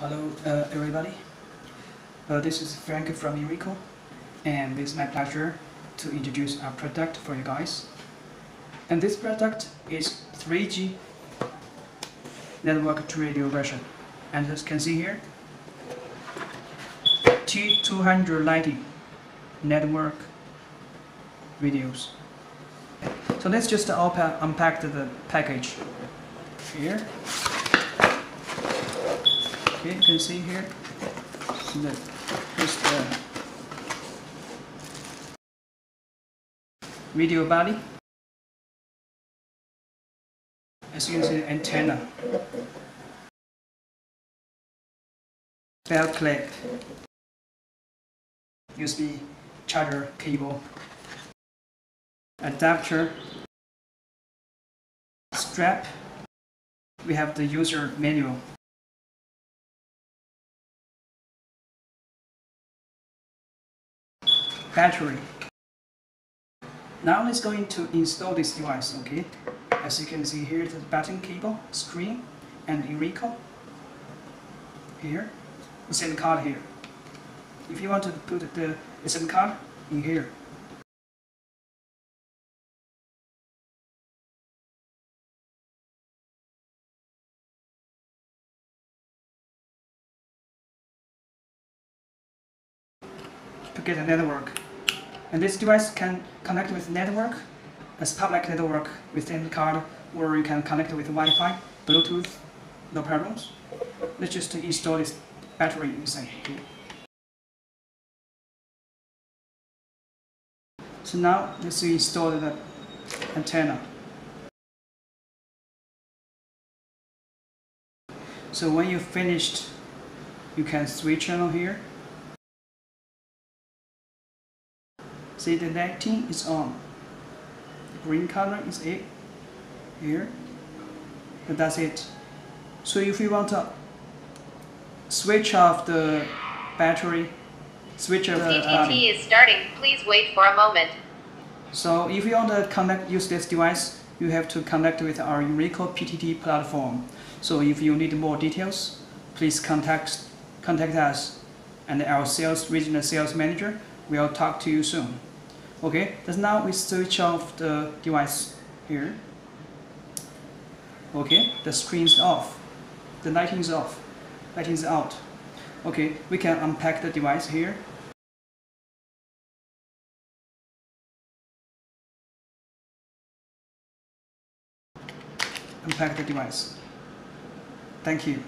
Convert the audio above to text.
Hello, uh, everybody. Uh, this is Frank from Inrico, and it's my pleasure to introduce our product for you guys. And this product is 3G network to radio version. And as you can see here, T290 network videos. So let's just unpack the package here. Okay, you can see here. The, here's the video body. As you can see, antenna. Belt clip. USB charger cable. Adapter. Strap. We have the user manual. Battery. Now let's go into install this device, okay? As you can see here, the button cable, screen, and Inrico. Here, the SIM card here. If you want to put the SIM card in here. To get a network. And this device can connect with network, as public network within the card, or you can connect with Wi-Fi, Bluetooth, no problems. Let's just install this battery inside. So now let's install the antenna. So when you finished, you can switch channel here. See the lighting is on. The green color is it here. And that's it. So if you want to switch off the battery, switch off the CTT is starting. Please wait for a moment. So if you want to connect, use this device, you have to connect with our Inrico PTT platform. So if you need more details, please contact, contact us and our sales regional sales manager will talk to you soon. Okay, that's now we switch off the device here. Okay, the screen's off. The lighting is off. Lighting is out. Okay, we can unpack the device here. Unpack the device. Thank you.